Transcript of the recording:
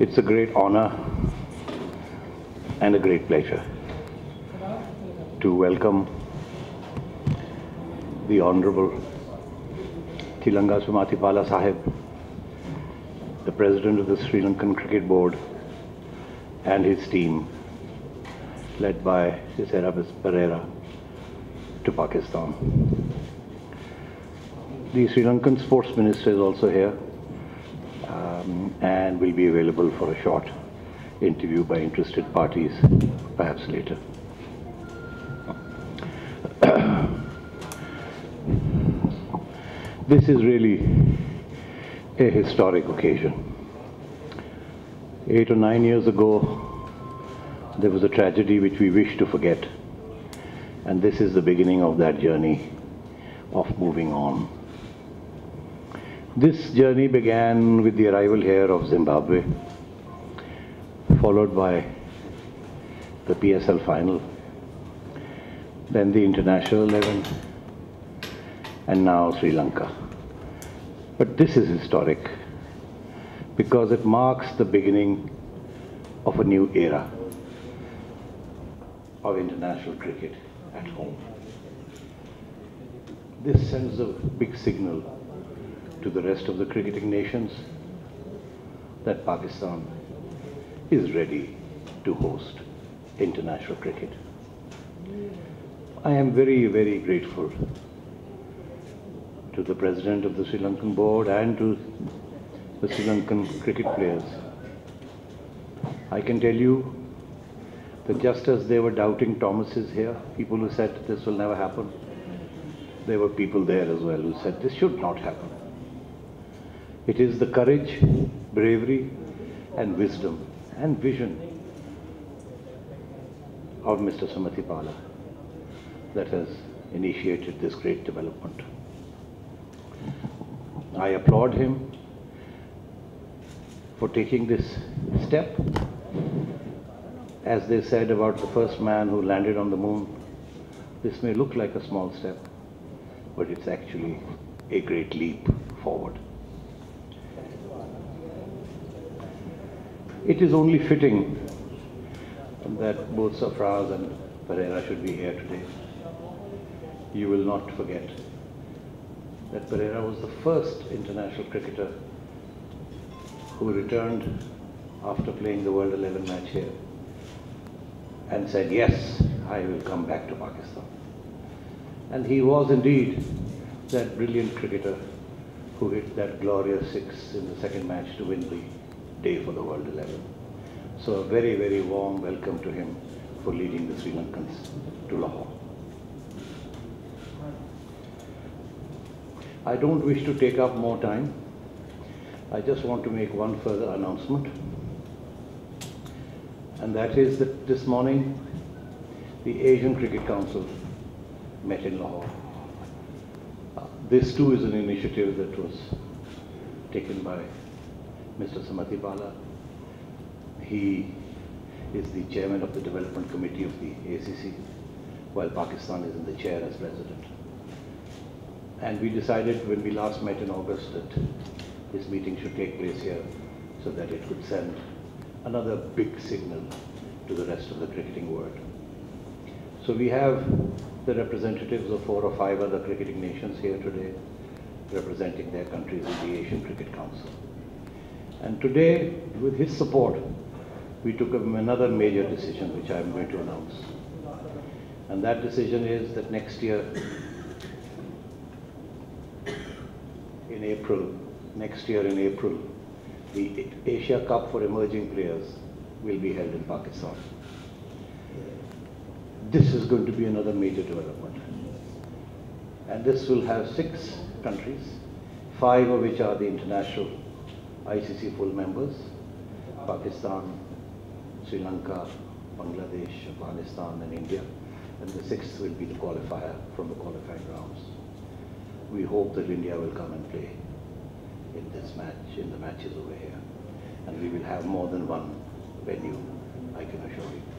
It's a great honor and a great pleasure to welcome the Honorable Thilanga Sumathipala Sahib, the President of the Sri Lankan Cricket Board, and his team, led by His Thisara Perera, to Pakistan. The Sri Lankan Sports Minister is also here um, and will be available for a short interview by interested parties perhaps later. this is really a historic occasion. Eight or nine years ago, there was a tragedy which we wish to forget. And this is the beginning of that journey of moving on. This journey began with the arrival here of Zimbabwe, followed by the PSL final, then the international 11, and now Sri Lanka. But this is historic because it marks the beginning of a new era of international cricket at home. This sends a big signal to the rest of the cricketing nations that Pakistan is ready to host international cricket. I am very, very grateful to the President of the Sri Lankan board and to the Sri Lankan cricket players. I can tell you that just as they were doubting Thomas's here, people who said this will never happen, there were people there as well who said this should not happen. It is the courage, bravery, and wisdom and vision of Mr. Sumathipala that has initiated this great development. I applaud him for taking this step. As they said about the first man who landed on the moon, this may look like a small step, but it's actually a great leap forward. It is only fitting that both Sarfraz and Perera should be here today. You will not forget that Perera was the first international cricketer who returned after playing the World 11 match here and said, yes, I will come back to Pakistan. And he was indeed that brilliant cricketer who hit that glorious six in the second match to win the day for the World 11. So a very, very warm welcome to him for leading the Sri Lankans to Lahore. I don't wish to take up more time. I just want to make one further announcement. And that is that this morning, the Asian Cricket Council met in Lahore. Uh, this too is an initiative that was taken by Mr. Sumathipala. He is the chairman of the development committee of the ACC, while Pakistan is in the chair as president. And we decided when we last met in August that this meeting should take place here so that it could send another big signal to the rest of the cricketing world. So we have the representatives of four or five other cricketing nations here today representing their countries in the Asian Cricket Council. And today, with his support, we took another major decision which I am going to announce. And that decision is that next year in April, next year in April, the Asia Cup for emerging players will be held in Pakistan. This is going to be another major development. And this will have six countries, five of which are the international ICC full members, Pakistan, Sri Lanka, Bangladesh, Afghanistan and India. And the sixth will be the qualifier from the qualifying rounds we hope that India will come and play in this match, in the matches over here. And we will have more than one venue, I can assure you.